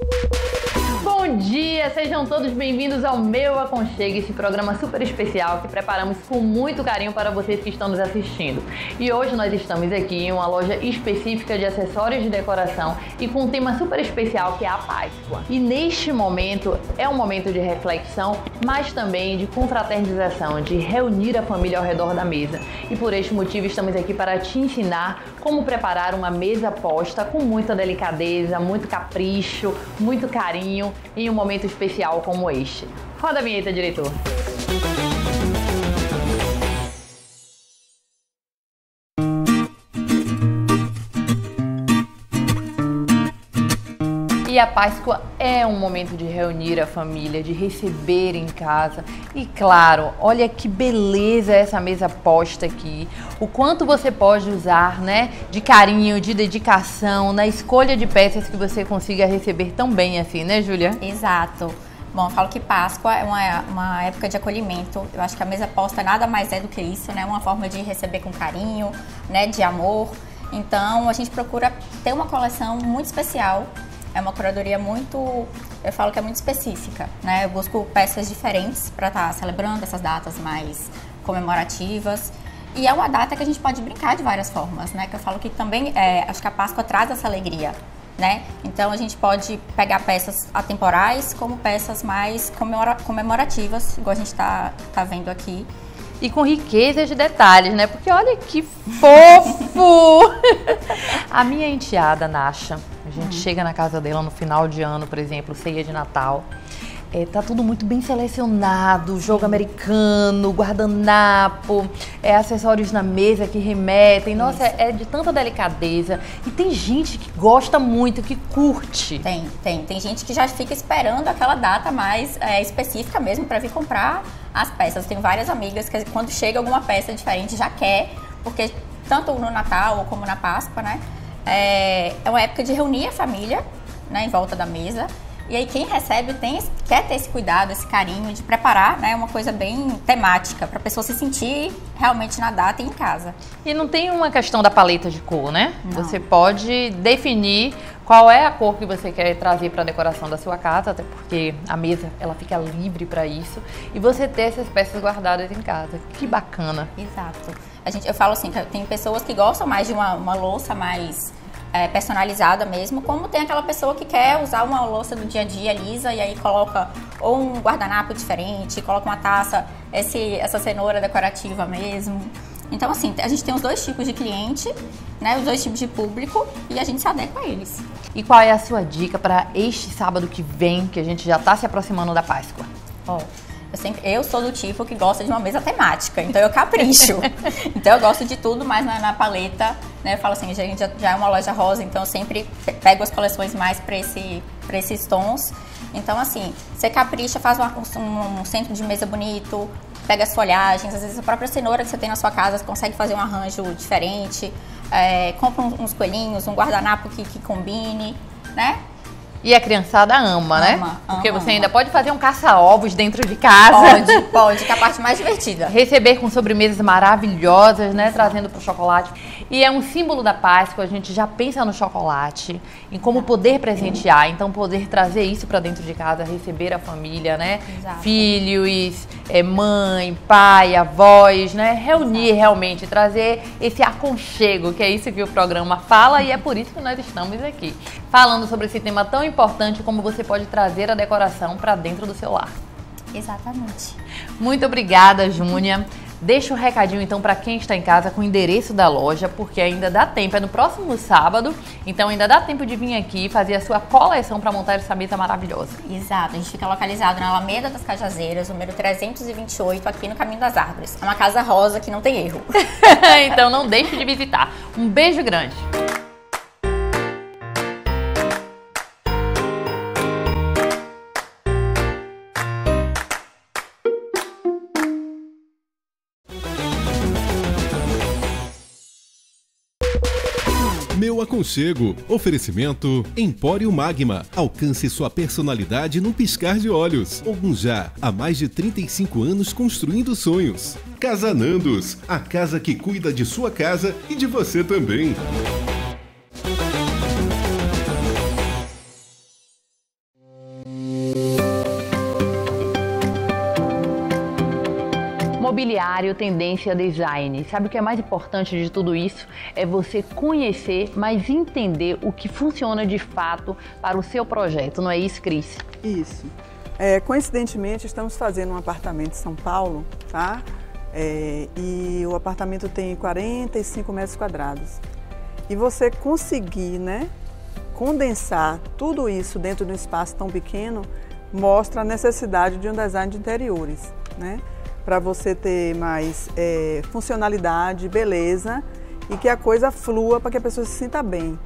you. Dia, sejam todos bem-vindos ao meu Aconchego, esse programa super especial que preparamos com muito carinho para vocês que estão nos assistindo. E hoje nós estamos aqui em uma loja específica de acessórios de decoração e com um tema super especial que é a Páscoa. E neste momento é um momento de reflexão, mas também de confraternização, de reunir a família ao redor da mesa. E por este motivo estamos aqui para te ensinar como preparar uma mesa posta com muita delicadeza, muito capricho, muito carinho em um momento especial como este. Roda a vinheta, diretor. E a Páscoa é um momento de reunir a família, de receber em casa. E claro, olha que beleza essa mesa posta aqui. O quanto você pode usar, né, de carinho, de dedicação, na escolha de peças que você consiga receber tão bem assim, né, Júlia? Exato. Bom, eu falo que Páscoa é uma, uma época de acolhimento. Eu acho que a mesa posta nada mais é do que isso, né? Uma forma de receber com carinho, né? De amor. Então, a gente procura ter uma coleção muito especial é uma curadoria muito, eu falo que é muito específica, né? Eu busco peças diferentes para estar tá celebrando essas datas mais comemorativas. E é uma data que a gente pode brincar de várias formas, né? Que eu falo que também, é, acho que a Páscoa traz essa alegria, né? Então a gente pode pegar peças atemporais como peças mais comemora comemorativas, igual a gente está tá vendo aqui e com riqueza de detalhes, né? Porque olha que fofo! a minha enteada, Nasha, gente hum. chega na casa dela no final de ano, por exemplo, ceia de Natal. É, tá tudo muito bem selecionado, jogo americano, guardanapo, é, acessórios na mesa que remetem. Nossa, é, é, de tanta delicadeza. E tem gente que gosta muito, que curte. Tem, tem. Tem gente que já fica esperando aquela data mais é, específica mesmo para vir comprar as peças. Tenho várias amigas que quando chega alguma peça diferente já quer, porque tanto no Natal como na Páscoa, né? É, é uma época de reunir a família né, em volta da mesa. E aí quem recebe tem, quer ter esse cuidado, esse carinho de preparar né, uma coisa bem temática, para a pessoa se sentir realmente na data e em casa. E não tem uma questão da paleta de cor, né? Não. Você pode definir qual é a cor que você quer trazer para a decoração da sua casa, até porque a mesa ela fica livre para isso, e você ter essas peças guardadas em casa. Que bacana. Exato. A gente, eu falo assim, tem pessoas que gostam mais de uma, uma louça mais é, personalizada mesmo, como tem aquela pessoa que quer usar uma louça do dia a dia lisa e aí coloca ou um guardanapo diferente, coloca uma taça, esse, essa cenoura decorativa mesmo. Então, assim, a gente tem os dois tipos de cliente, né? Os dois tipos de público e a gente se adequa a eles. E qual é a sua dica para este sábado que vem, que a gente já está se aproximando da Páscoa? Ó, oh, eu, sempre, eu sou do tipo que gosta de uma mesa temática, então eu capricho. então eu gosto de tudo, mas na, na paleta, né? Eu falo assim, a gente já, já, é uma loja rosa, então eu sempre pego as coleções mais para esse, esses tons. Então, assim, você capricha, faz uma, um, um centro de mesa bonito, pega as folhagens, às vezes a própria cenoura que você tem na sua casa, você consegue fazer um arranjo diferente. É, compra uns coelhinhos, um guardanapo que, que combine, né? E a criançada ama, né? Ama, Porque você ainda pode fazer um caça-ovos dentro de casa. Pode, pode, que é a parte mais divertida. Receber com sobremesas maravilhosas, né? Trazendo pro chocolate. E é um símbolo da Páscoa, a gente já pensa no chocolate, em como poder presentear, então poder trazer isso para dentro de casa, receber a família, né? Exato. Filhos, é, mãe, pai, avós, né? Reunir Exato. realmente, trazer esse aconchego, que é isso que o programa fala e é por isso que nós estamos aqui, falando sobre esse tema tão importante importante como você pode trazer a decoração para dentro do seu lar. Exatamente. Muito obrigada, Júnia. Deixa o um recadinho então para quem está em casa com o endereço da loja, porque ainda dá tempo, é no próximo sábado, então ainda dá tempo de vir aqui fazer a sua coleção para montar essa mesa maravilhosa. Exato, a gente fica localizado na Alameda das Cajazeiras, número 328, aqui no Caminho das Árvores. É uma casa rosa que não tem erro. então não deixe de visitar. Um beijo grande. Meu aconchego. Oferecimento Empório Magma. Alcance sua personalidade num piscar de olhos. Algum já, há mais de 35 anos construindo sonhos. Casa Nandos, a casa que cuida de sua casa e de você também. Mobiliário, tendência, design. Sabe o que é mais importante de tudo isso? É você conhecer, mas entender o que funciona de fato para o seu projeto, não é isso, Cris? Isso. É, coincidentemente, estamos fazendo um apartamento em São Paulo, tá? É, e o apartamento tem 45 metros quadrados. E você conseguir, né, condensar tudo isso dentro de um espaço tão pequeno mostra a necessidade de um design de interiores, né? Para você ter mais é, funcionalidade, beleza e que a coisa flua para que a pessoa se sinta bem.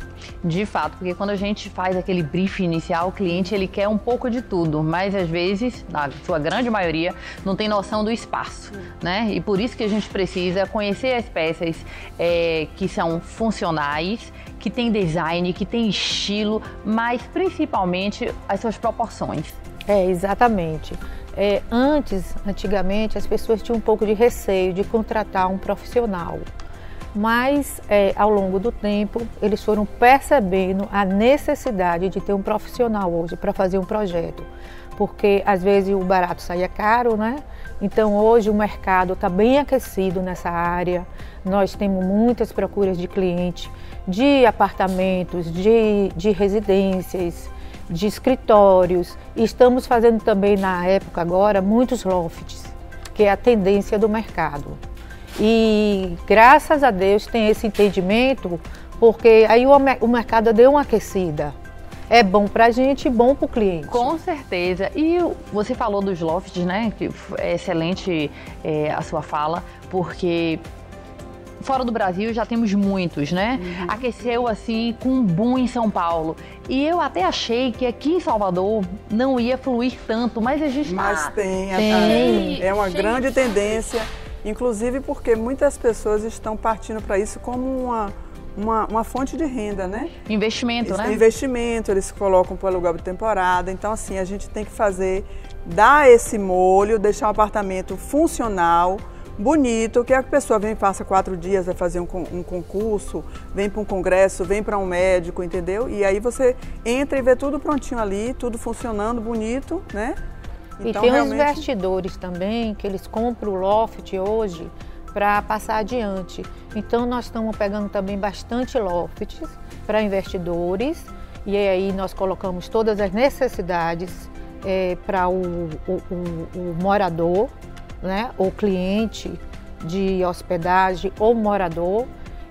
De fato, porque quando a gente faz aquele briefing inicial, o cliente ele quer um pouco de tudo, mas às vezes, na sua grande maioria, não tem noção do espaço, né? E por isso que a gente precisa conhecer as peças é, que são funcionais, que tem design, que tem estilo, mas principalmente as suas proporções. É, exatamente. É, antes, antigamente, as pessoas tinham um pouco de receio de contratar um profissional mas é, ao longo do tempo eles foram percebendo a necessidade de ter um profissional hoje para fazer um projeto, porque às vezes o barato saía caro, né? Então hoje o mercado está bem aquecido nessa área, nós temos muitas procuras de cliente de apartamentos, de, de residências, de escritórios. Estamos fazendo também na época agora muitos lofts, que é a tendência do mercado. E graças a Deus tem esse entendimento, porque aí o, o mercado deu uma aquecida. É bom para a gente e bom para o cliente. Com certeza. E você falou dos lofts, né? Que é excelente é, a sua fala, porque fora do Brasil já temos muitos, né? Uhum. Aqueceu assim com um boom em São Paulo. E eu até achei que aqui em Salvador não ia fluir tanto, mas a gente Mas tá... tem, tem. é uma grande tendência Inclusive porque muitas pessoas estão partindo para isso como uma, uma, uma, fonte de renda, né? Investimento, né? Investimento, eles colocam para aluguel de temporada. Então, assim, a gente tem que fazer, dar esse molho, deixar o apartamento funcional, bonito, que a pessoa vem, passa quatro dias, vai fazer um, um concurso, vem para um congresso, vem para um médico, entendeu? E aí você entra e vê tudo prontinho ali, tudo funcionando, bonito, né? Então, e tem realmente... os investidores também, que eles compram o loft hoje para passar adiante. Então nós estamos pegando também bastante lofts para investidores e aí nós colocamos todas as necessidades é, para o, o, o, o, morador, né, o cliente de hospedagem ou morador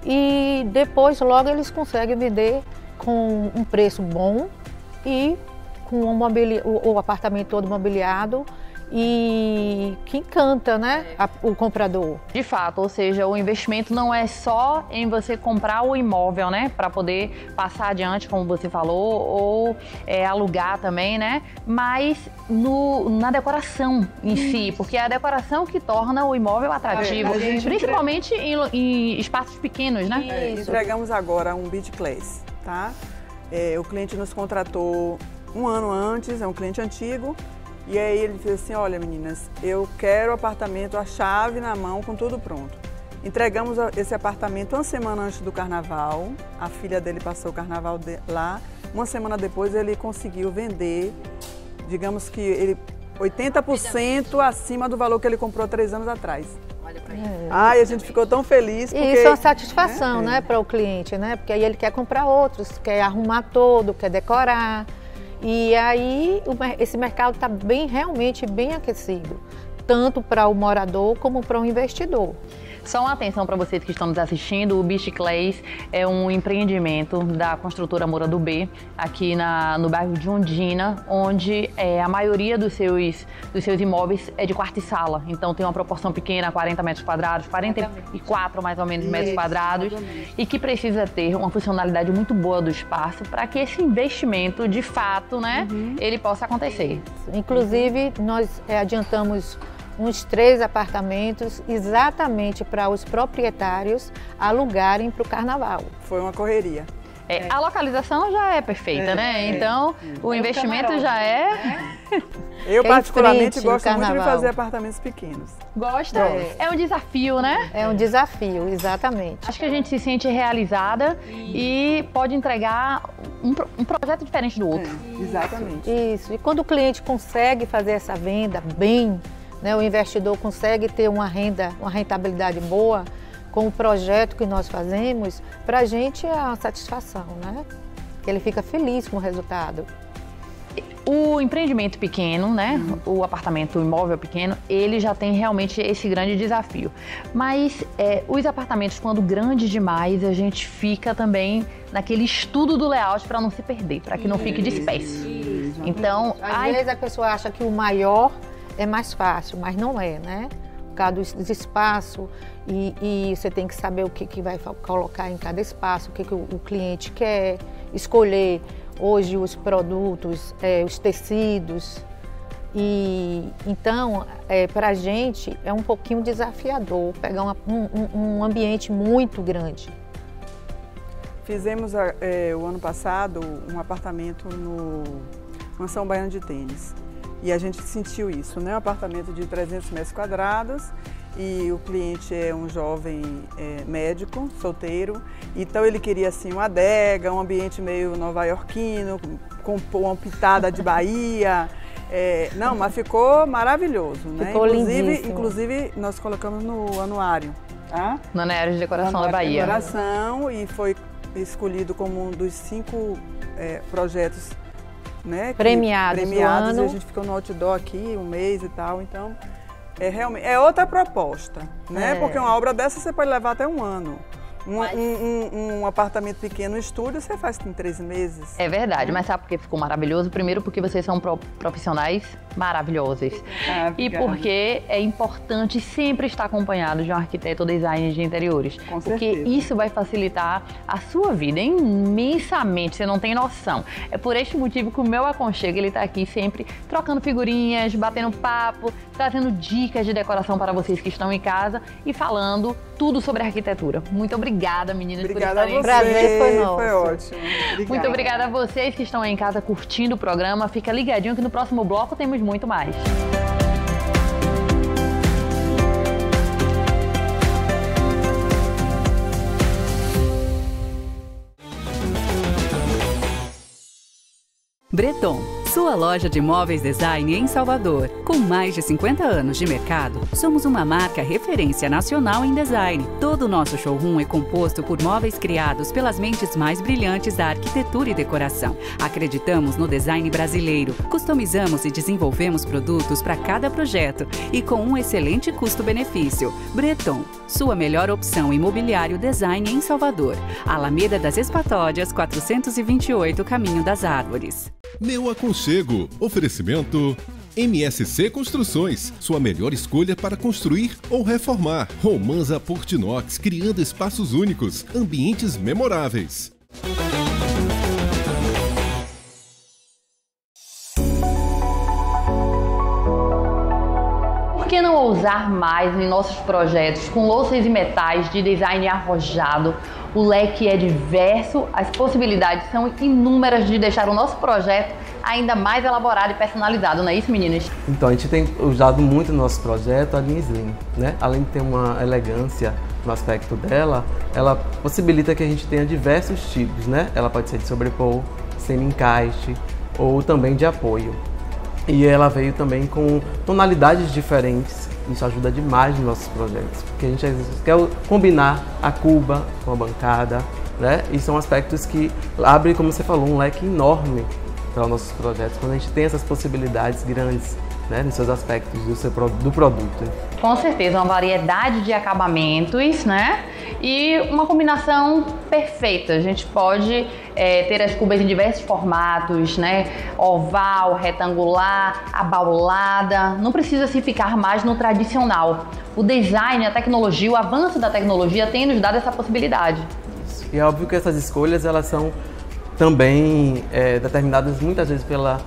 e depois logo eles conseguem vender com um preço bom e com o, o apartamento todo mobiliado e que encanta, né, a, o comprador. De fato, ou seja, o investimento não é só em você comprar o imóvel, né, para poder passar adiante, como você falou, ou é, alugar também, né, mas no, na decoração em si, porque é a decoração que torna o imóvel atrativo, é, principalmente em, em, espaços pequenos, né? É, entregamos agora um Beach Place, tá? É, o cliente nos contratou um ano antes, é um cliente antigo. E aí ele disse assim, olha meninas, eu quero o apartamento, a chave na mão, com tudo pronto. Entregamos esse apartamento uma semana antes do carnaval, a filha dele passou o carnaval lá. Uma semana depois ele conseguiu vender, digamos que ele 80% acima do valor que ele comprou três anos atrás. Olha pra É. Ai, a gente ficou tão feliz. Porque, Isso é uma satisfação, né, né para o cliente, né? Porque aí ele quer comprar outros, quer arrumar todo, quer decorar. E aí esse mercado está bem, realmente bem aquecido, tanto para o morador como para o investidor. Só uma atenção para vocês que estão nos assistindo, o Beach Clays é um empreendimento da construtora Moura do B, aqui na, no bairro de Ondina, onde é, a maioria dos seus, dos seus imóveis é de quarto e sala. Então tem uma proporção pequena, 40 metros quadrados, 44 mais ou menos Isso, metros quadrados, exatamente. e que precisa ter uma funcionalidade muito boa do espaço para que esse investimento, de fato, né, uhum. ele possa acontecer. Inclusive, nós é, adiantamos uns três apartamentos exatamente para os proprietários alugarem para o carnaval. Foi uma correria. É, é. A localização já é perfeita, é, né? É. Então, o é investimento já é. Né? Eu, particularmente, gosto muito de fazer apartamentos pequenos. Gosta? É. um desafio, né? É um desafio, exatamente. Acho que a gente se sente realizada e pode entregar um, um projeto diferente do outro. exatamente. Isso. E quando o cliente consegue fazer essa venda bem, né, o investidor consegue ter uma renda, uma rentabilidade boa com o projeto que nós fazemos, para a gente é uma satisfação, né? Que ele fica feliz com o resultado. O empreendimento pequeno, né, uhum. o apartamento, o imóvel pequeno, ele já tem realmente esse grande desafio. Mas é, os apartamentos, quando grandes demais, a gente fica também naquele estudo do layout para não se perder, para que não fique disperso. Então, às ai... vezes a pessoa acha que o maior é mais fácil, mas não é, né? Por causa do espaço e, e você tem que saber o que, que vai colocar em cada espaço, o que, que o, o cliente quer, escolher hoje os produtos, é, os tecidos. E então, é, para a gente é um pouquinho desafiador pegar uma, um, um, ambiente muito grande. Fizemos é, o ano passado um apartamento no Mansão Baiana de Tênis. E a gente sentiu isso, né? Um apartamento de 300 metros quadrados e o cliente é um jovem é, médico, solteiro, então ele queria assim uma adega, um ambiente meio nova-iorquino, com uma pitada de Bahia. É, não, mas ficou maravilhoso, né? Ficou inclusive, lindíssimo. inclusive nós colocamos no anuário. Tá? No anuário de decoração da Bahia. De decoração e foi escolhido como um dos cinco é, projetos né, premiados, premiados e a gente ficou no outdoor aqui um mês e tal, então é realmente é outra proposta, né? É. Porque uma obra dessa você pode levar até um ano. Um, mas... um, um, um, apartamento pequeno, um estúdio, você faz em três meses. É verdade, mas sabe por que ficou maravilhoso? Primeiro, porque vocês são profissionais maravilhosos. Ah, e porque é importante sempre estar acompanhado de um arquiteto ou designer de interiores. Com porque certeza. isso vai facilitar a sua vida imensamente, você não tem noção. É por este motivo que o meu aconchego ele está aqui sempre trocando figurinhas, batendo papo, trazendo dicas de decoração para vocês que estão em casa e falando tudo sobre arquitetura. Muito obrigada, meninas, obrigada por estarem aqui. Prazer foi nosso. Foi ótimo. Obrigada. Muito obrigada a vocês que estão aí em casa curtindo o programa. Fica ligadinho que no próximo bloco temos muito mais. Breton sua loja de móveis design em Salvador. Com mais de 50 anos de mercado, somos uma marca referência nacional em design. Todo o nosso showroom é composto por móveis criados pelas mentes mais brilhantes da arquitetura e decoração. Acreditamos no design brasileiro, customizamos e desenvolvemos produtos para cada projeto e com um excelente custo-benefício. Breton, sua melhor opção imobiliário design em Salvador. Alameda das Espatódias, 428, Caminho das Árvores. Meu aconchego. Oferecimento MSC Construções, sua melhor escolha para construir ou reformar. Romanza Portinox, criando espaços únicos, ambientes memoráveis. Mais em nossos projetos com louças e metais de design arrojado? O leque é diverso, as possibilidades são inúmeras de deixar o nosso projeto ainda mais elaborado e personalizado, não é isso, meninas? Então, a gente tem usado muito no nosso projeto a linha Slim, né? Além de ter uma elegância no aspecto dela, ela possibilita que a gente tenha diversos tipos, né? Ela pode ser de sobrepor, semi-encaixe ou também de apoio. E ela veio também com tonalidades diferentes isso ajuda demais nos nossos projetos, porque a gente quer combinar a cuba com a bancada, né? E são aspectos que abrem, como você falou, um leque enorme para os nossos projetos, quando a gente tem essas possibilidades grandes né, nos seus aspectos do, seu, do produto. Com certeza, uma variedade de acabamentos, né? E uma combinação perfeita. A gente pode é, ter as cubas em diversos formatos, né? Oval, retangular, abaulada. Não precisa se ficar mais no tradicional. O design, a tecnologia, o avanço da tecnologia tem nos dado essa possibilidade. E é óbvio que essas escolhas elas são também é, determinadas muitas vezes pela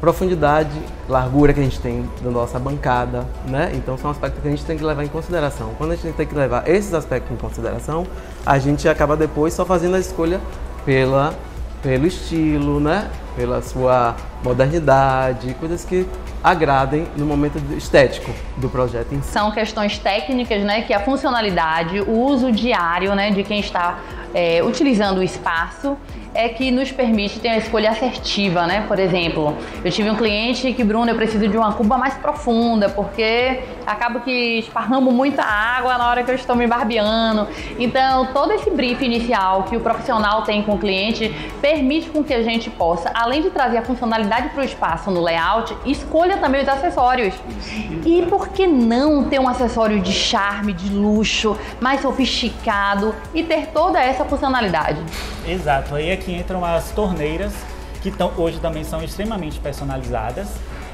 profundidade, largura que a gente tem da nossa bancada, né? Então são aspectos que a gente tem que levar em consideração. Quando a gente tem que levar esses aspectos em consideração, a gente acaba depois só fazendo a escolha pela pelo estilo, né? Pela sua modernidade, coisas que agradem no momento estético do projeto. Em si. São questões técnicas, né? Que a funcionalidade, o uso diário, né? De quem está é, utilizando o espaço é que nos permite ter a escolha assertiva, né? Por exemplo, eu tive um cliente que, Bruno, eu preciso de uma cuba mais profunda, porque acabo que esparramo muita água na hora que eu estou me barbeando. Então, todo esse brief inicial que o profissional tem com o cliente permite com que a gente possa, além de trazer a funcionalidade para o espaço no layout, escolha também os acessórios. E por que não ter um acessório de charme, de luxo, mais sofisticado e ter toda essa funcionalidade? Exato, aí é que entram as torneiras, que tão, hoje também são extremamente personalizadas.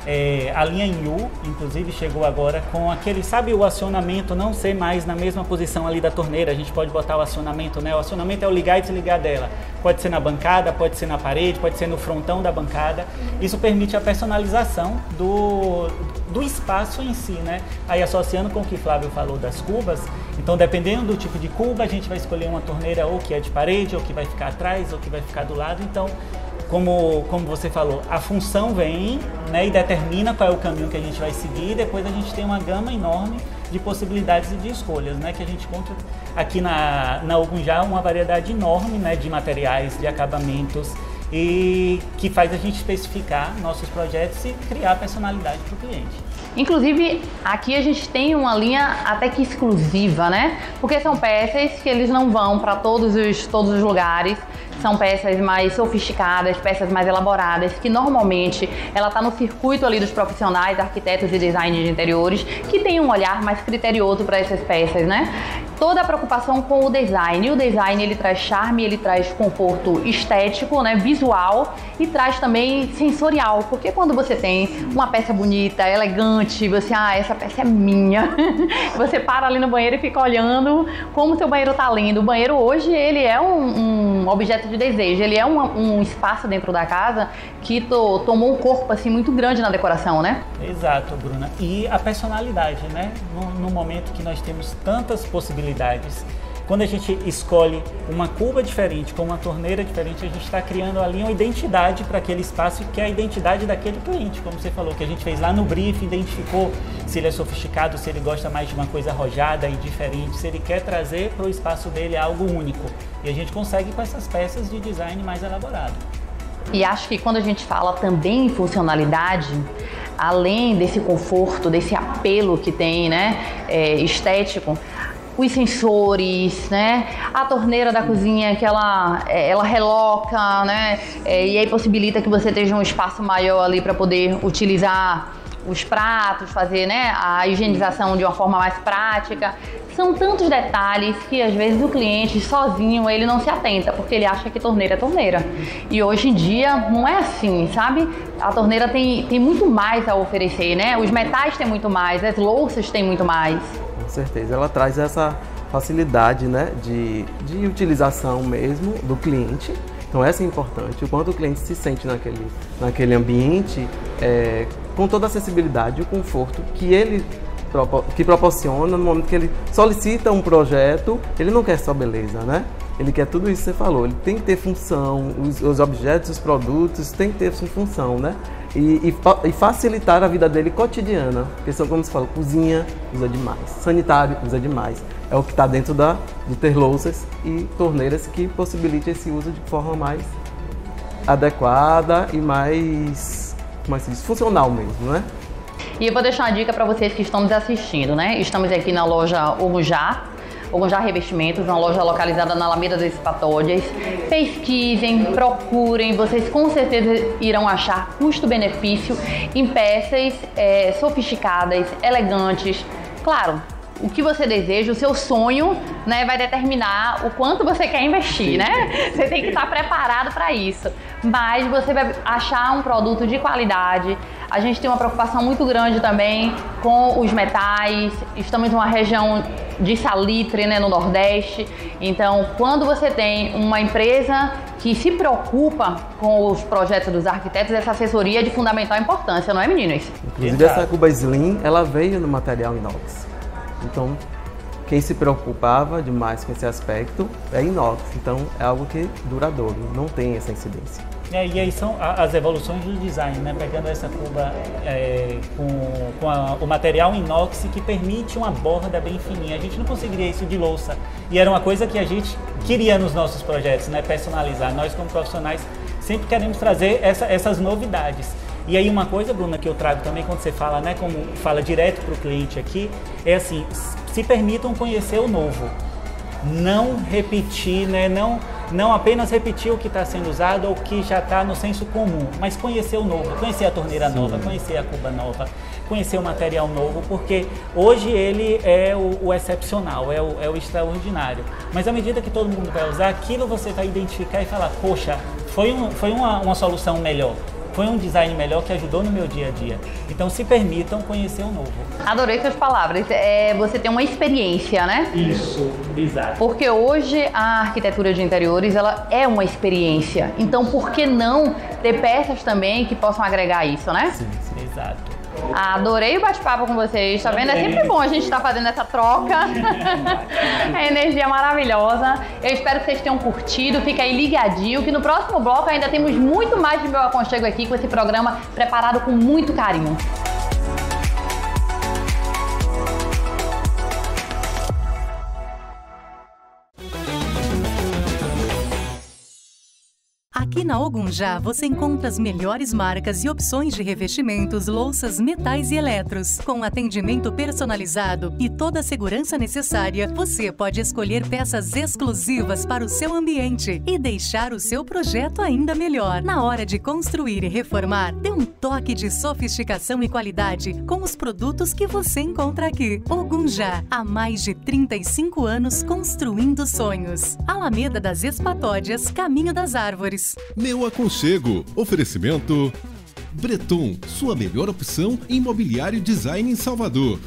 É, a linha U, inclusive, chegou agora com aquele, sabe, o acionamento não ser mais na mesma posição ali da torneira. A gente pode botar o acionamento, né? O acionamento é o ligar e desligar dela. Pode ser na bancada, pode ser na parede, pode ser no frontão da bancada. Isso permite a personalização do, do espaço em si, né? Aí associando com o que Flávio falou das cubas, então dependendo do tipo de cuba, a gente vai escolher uma torneira ou que é de parede, ou que vai ficar atrás, ou que vai ficar do lado. Então como, como você falou, a função vem né, e determina qual é o caminho que a gente vai seguir e depois a gente tem uma gama enorme de possibilidades e de escolhas, né, que a gente encontra aqui na, na Ogunjá uma variedade enorme né, de materiais, de acabamentos e que faz a gente especificar nossos projetos e criar personalidade para o cliente. Inclusive, aqui a gente tem uma linha até que exclusiva, né? Porque são peças que eles não vão para todos os, todos os lugares. São peças mais sofisticadas, peças mais elaboradas, que normalmente ela está no circuito ali dos profissionais, arquitetos e designers de interiores, que tem um olhar mais criterioso para essas peças, né? Toda a preocupação com o design. E o design ele traz charme, ele traz conforto estético, né, visual e traz também sensorial, porque quando você tem uma peça bonita, elegante, você, ah, essa peça é minha. você para ali no banheiro e fica olhando como seu banheiro tá lindo. O banheiro hoje ele é um, um objeto de desejo, ele é um, um, espaço dentro da casa que to, tomou um corpo assim muito grande na decoração, né? Exato, Bruna. E a personalidade, né? No, no momento que nós temos tantas possibilidades possibilidades. Quando a gente escolhe uma cuba diferente, com uma torneira diferente, a gente está criando ali uma identidade para aquele espaço que é a identidade daquele cliente, como você falou, que a gente fez lá no brief, identificou se ele é sofisticado, se ele gosta mais de uma coisa arrojada e diferente, se ele quer trazer para o espaço dele algo único. E a gente consegue com essas peças de design mais elaborado. E acho que quando a gente fala também em funcionalidade, além desse conforto, desse apelo que tem, né, é, estético, os sensores, né? A torneira da cozinha que ela, é, ela reloca, né? É, e aí possibilita que você tenha um espaço maior ali para poder utilizar os pratos, fazer né, a higienização de uma forma mais prática. São tantos detalhes que às vezes o cliente sozinho ele não se atenta, porque ele acha que torneira é torneira. E hoje em dia não é assim, sabe? A torneira tem, tem muito mais a oferecer, né? Os metais têm muito mais, as louças têm muito mais certeza. Ela traz essa facilidade né, de, de utilização mesmo do cliente. Então essa é importante, o quanto o cliente se sente naquele, naquele ambiente é, com toda a acessibilidade e o conforto que ele que proporciona no momento que ele solicita um projeto, ele não quer só beleza, né? Ele quer tudo isso que você falou, ele tem que ter função, os, os objetos, os produtos tem que ter função, né? E, e, e, facilitar a vida dele cotidiana. Porque são, como se fala, cozinha usa demais, sanitário usa demais. É o que está dentro da, de ter louças e torneiras que possibilite esse uso de forma mais adequada e mais, como é que diz, funcional mesmo, né? E eu vou deixar uma dica para vocês que estão nos assistindo, né? Estamos aqui na loja Orujá, Orujá Revestimentos, uma loja localizada na Alameda dos Patódias. Pesquisem, procurem, vocês com certeza irão achar custo-benefício em peças é, sofisticadas, elegantes. Claro, o que você deseja, o seu sonho, né, vai determinar o quanto você quer investir, né? Você tem que estar preparado para isso. Mas você vai achar um produto de qualidade. A gente tem uma preocupação muito grande também com os metais. Estamos numa região de salitre, né, no Nordeste. Então, quando você tem uma empresa que se preocupa com os projetos dos arquitetos, essa assessoria é de fundamental importância, não é, meninos? Inclusive, essa Cuba Slim, ela veio no material inox. Então, quem se preocupava demais com esse aspecto é inox. Então, é algo que é duradouro, não tem essa incidência. É, e aí são as evoluções do design, né? Pegando essa cuba é, com, com a, o material inox que permite uma borda bem fininha. A gente não conseguiria isso de louça. E era uma coisa que a gente queria nos nossos projetos, né? Personalizar. Nós, como profissionais, sempre queremos trazer essa, essas novidades. E aí uma coisa, Bruna, que eu trago também quando você fala, né, como fala direto para o cliente aqui, é assim, se permitam conhecer o novo. Não repetir, né, não não apenas repetir o que está sendo usado ou o que já está no senso comum, mas conhecer o novo, conhecer a torneira Sim. nova, conhecer a cuba nova, conhecer o material novo, porque hoje ele é o, o excepcional, é o, é o, extraordinário. Mas à medida que todo mundo vai usar, aquilo você vai identificar e falar, poxa, foi, um, foi uma, uma solução melhor foi um design melhor que ajudou no meu dia a dia. Então se permitam conhecer o novo. Adorei suas palavras. É, você tem uma experiência, né? Isso, exato. Porque hoje a arquitetura de interiores ela é uma experiência. Então por que não ter peças também que possam agregar isso, né? Sim, sim exato. Adorei o bate-papo com vocês, tá vendo? É sempre bom a gente estar tá fazendo essa troca. é energia maravilhosa. Eu espero que vocês tenham curtido. Fica aí ligadinho que no próximo bloco ainda temos muito mais de meu aconchego aqui com esse programa preparado com muito carinho. Aqui na Ogunjá você encontra as melhores marcas e opções de revestimentos, louças, metais e eletros. Com atendimento personalizado e toda a segurança necessária, você pode escolher peças exclusivas para o seu ambiente e deixar o seu projeto ainda melhor. Na hora de construir e reformar, dê um toque de sofisticação e qualidade com os produtos que você encontra aqui. Ogunjá, há mais de 35 anos construindo sonhos. Alameda das Espatódias, Caminho das Árvores. Meu Aconchego. Oferecimento Breton, sua melhor opção em imobiliário design em Salvador.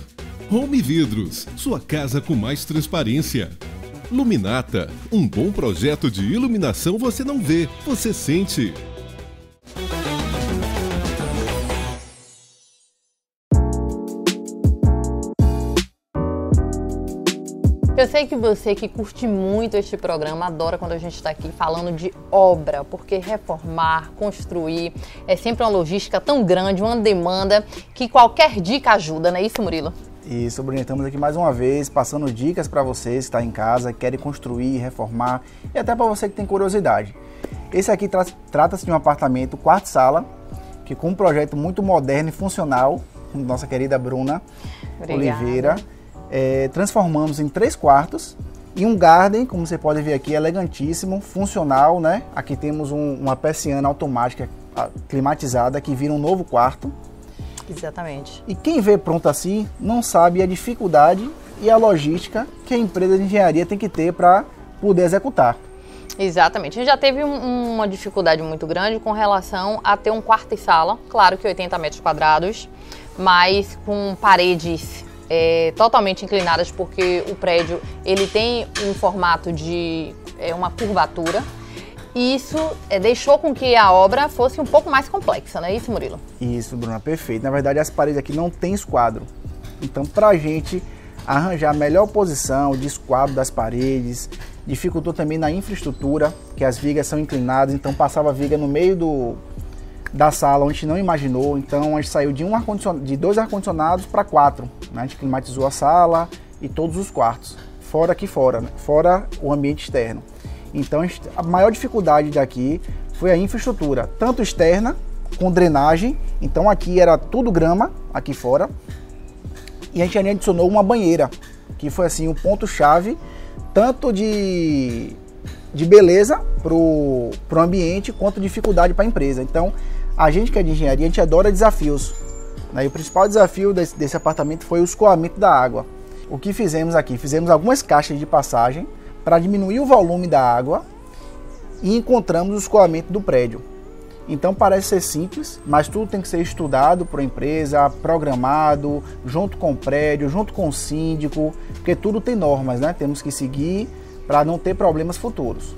Home Vidros, sua casa com mais transparência. Luminata, um bom projeto de iluminação você não vê, você sente. Eu sei que você que curte muito este programa adora quando a gente está aqui falando de obra, porque reformar, construir é sempre uma logística tão grande, uma demanda que qualquer dica ajuda, não é isso, Murilo? Isso, Bruno, estamos aqui mais uma vez passando dicas para vocês que estão tá em casa, querem construir, reformar e até para você que tem curiosidade. Esse aqui tra trata-se de um apartamento quarto-sala, que com um projeto muito moderno e funcional, nossa querida Bruna Obrigada. Oliveira é, transformamos em três quartos e um garden, como você pode ver aqui, elegantíssimo, funcional, né? Aqui temos um, uma persiana automática climatizada que vira um novo quarto. Exatamente. E quem vê pronto assim não sabe a dificuldade e a logística que a empresa de engenharia tem que ter para poder executar. Exatamente. A gente já teve um, uma dificuldade muito grande com relação a ter um quarto e sala, claro que 80 metros quadrados, mas com paredes é, totalmente inclinadas porque o prédio ele tem um formato de é, uma curvatura. E isso é, deixou com que a obra fosse um pouco mais complexa, não é isso, Murilo? Isso, Bruna, perfeito. Na verdade, as paredes aqui não têm esquadro. Então, para a gente arranjar a melhor posição de esquadro das paredes, dificultou também na infraestrutura, que as vigas são inclinadas, então passava a viga no meio do, da sala onde a gente não imaginou. Então a gente saiu de, um ar de dois ar-condicionados para quatro. Né? A gente climatizou a sala e todos os quartos, fora aqui fora, né? fora o ambiente externo. Então a, maior dificuldade daqui foi a infraestrutura, tanto externa com drenagem. Então aqui era tudo grama, aqui fora. E a gente adicionou uma banheira, que foi assim um ponto chave tanto de de beleza para o ambiente quanto dificuldade para a empresa. Então, a gente que é de engenharia, a gente adora desafios. Né? E o principal desafio desse, desse apartamento foi o escoamento da água. O que fizemos aqui? Fizemos algumas caixas de passagem para diminuir o volume da água e encontramos o escoamento do prédio. Então parece ser simples, mas tudo tem que ser estudado por empresa, programado, junto com o prédio, junto com o síndico, porque tudo tem normas, né? Temos que seguir para não ter problemas futuros.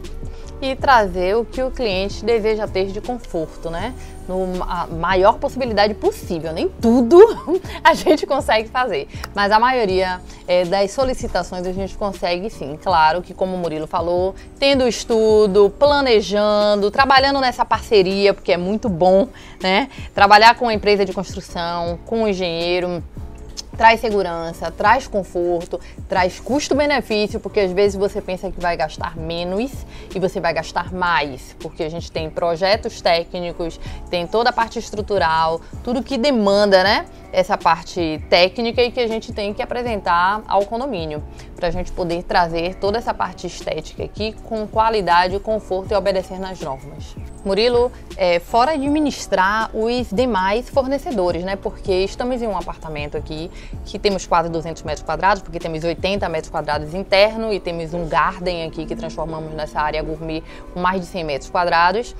E trazer o que o cliente deseja ter de conforto, né? a maior possibilidade possível. Nem tudo a gente consegue fazer, mas a maioria é, das solicitações a gente consegue sim. Claro que, como o Murilo falou, tendo estudo, planejando, trabalhando nessa parceria, porque é muito bom, né? Trabalhar com a empresa de construção, com o engenheiro traz segurança, traz conforto, traz custo-benefício, porque às vezes você pensa que vai gastar menos e você vai gastar mais, porque a gente tem projetos técnicos, tem toda a parte estrutural, tudo que demanda, né? Essa parte técnica e que a gente tem que apresentar ao condomínio, para a gente poder trazer toda essa parte estética aqui com qualidade, conforto e obedecer nas normas. Murilo, é, fora administrar os demais fornecedores, né? Porque estamos em um apartamento aqui que temos quase 200 metros quadrados, porque temos 80 metros quadrados interno e temos um garden aqui que transformamos nessa área gourmet com mais de 100 metros quadrados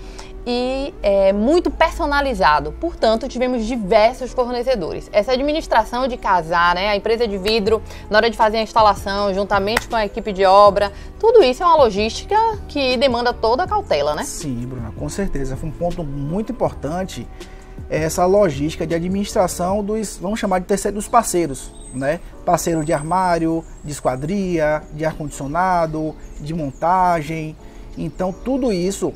e é, muito personalizado. Portanto, tivemos diversos fornecedores. Essa administração de casar, né, a empresa de vidro, na hora de fazer a instalação, juntamente com a equipe de obra, tudo isso é uma logística que demanda toda a cautela, né? Sim, Bruna, com certeza. Foi um ponto muito importante essa logística de administração dos, vamos chamar de terceiros parceiros, né? Parceiro de armário, de esquadria, de ar-condicionado, de montagem. Então, tudo isso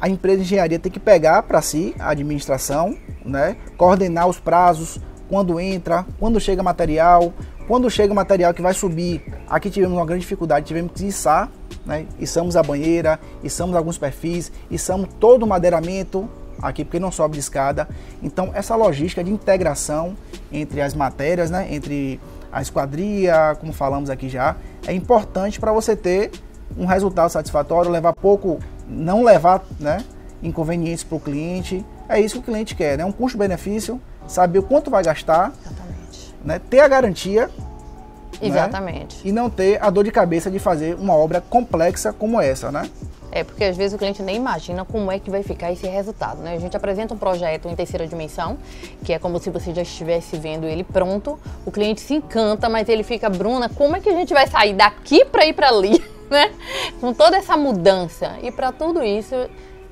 a empresa de engenharia tem que pegar para si a administração, né? coordenar os prazos, quando entra, quando chega material, quando chega material que vai subir. Aqui tivemos uma grande dificuldade, tivemos que içar, né? içamos a banheira, içamos alguns perfis, içamos todo o madeiramento aqui porque não sobe de escada. Então essa logística de integração entre as matérias, né? entre a esquadria, como falamos aqui já, é importante para você ter um resultado satisfatório, levar pouco não levar né, inconvenientes para o cliente. É isso que o cliente quer, né? Um custo-benefício, saber o quanto vai gastar, né? ter a garantia. Né? Exatamente. Né? E não ter a dor de cabeça de fazer uma obra complexa como essa, né? É, porque às vezes o cliente nem imagina como é que vai ficar esse resultado, né? A gente apresenta um projeto em terceira dimensão, que é como se você já estivesse vendo ele pronto, o cliente se encanta, mas ele fica, Bruna, como é que a gente vai sair daqui para ir para ali? né? Com toda essa mudança. E para tudo isso,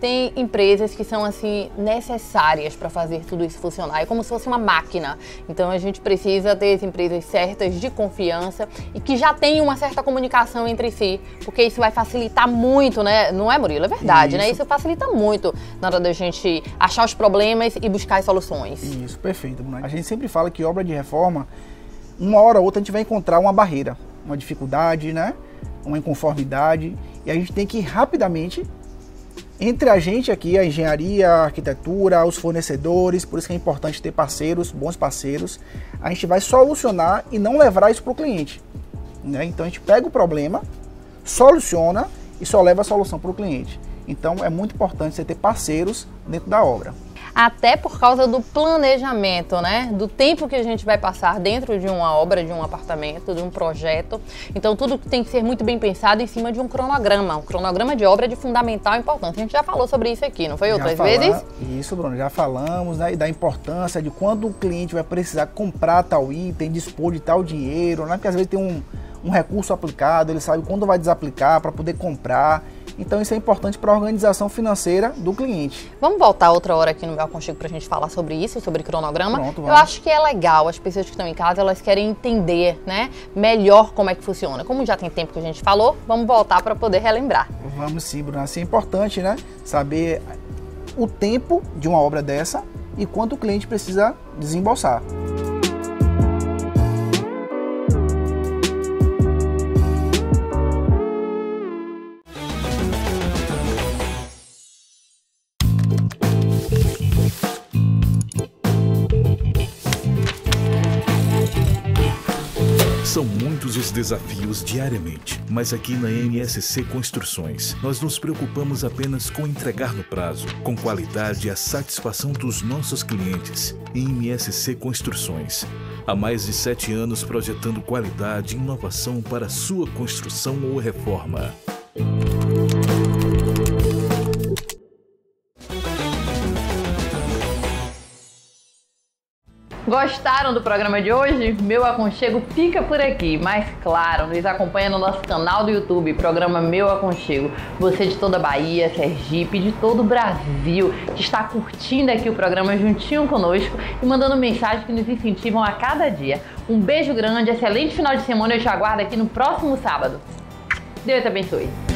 tem empresas que são assim necessárias para fazer tudo isso funcionar. É como se fosse uma máquina. Então a gente precisa ter as empresas certas de confiança e que já tenham uma certa comunicação entre si, porque isso vai facilitar muito, né? Não é, Murilo? É verdade, né? isso. né? Isso facilita muito na hora da gente achar os problemas e buscar as soluções. Isso, perfeito. A gente sempre fala que obra de reforma, uma hora ou outra a gente vai encontrar uma barreira, uma dificuldade, né? uma inconformidade e a gente tem que rapidamente entre a gente aqui, a engenharia, a arquitetura, os fornecedores, por isso que é importante ter parceiros, bons parceiros, a gente vai solucionar e não levar isso para o cliente. Né? Então a gente pega o problema, soluciona e só leva a solução para o cliente. Então é muito importante você ter parceiros dentro da obra até por causa do planejamento, né? Do tempo que a gente vai passar dentro de uma obra, de um apartamento, de um projeto. Então tudo tem que ser muito bem pensado em cima de um cronograma. Um cronograma de obra é de fundamental importância. A gente já falou sobre isso aqui, não foi outras fala... vezes? Isso, Bruno, já falamos, né? E da importância de quando o cliente vai precisar comprar tal item, dispor de tal dinheiro, né? Porque às vezes tem um, um recurso aplicado, ele sabe quando vai desaplicar para poder comprar. Então isso é importante para a organização financeira do cliente. Vamos voltar outra hora aqui no meu contigo para a gente falar sobre isso, sobre cronograma. Pronto, Eu acho que é legal, as pessoas que estão em casa, elas querem entender né, melhor como é que funciona. Como já tem tempo que a gente falou, vamos voltar para poder relembrar. Vamos sim, Bruno. Assim é importante né, saber o tempo de uma obra dessa e quanto o cliente precisa desembolsar. Desafios diariamente, mas aqui na MSC Construções, nós nos preocupamos apenas com entregar no prazo, com qualidade e a satisfação dos nossos clientes. MSC Construções. Há mais de sete anos projetando qualidade e inovação para sua construção ou reforma. Gostaram do programa de hoje? Meu Aconchego fica por aqui, mas claro, nos acompanha no nosso canal do YouTube, programa Meu Aconchego. Você de toda a Bahia, Sergipe, de todo o Brasil, que está curtindo aqui o programa juntinho conosco e mandando mensagens que nos incentivam a cada dia. Um beijo grande, excelente final de semana, eu te aguardo aqui no próximo sábado. Deus te abençoe.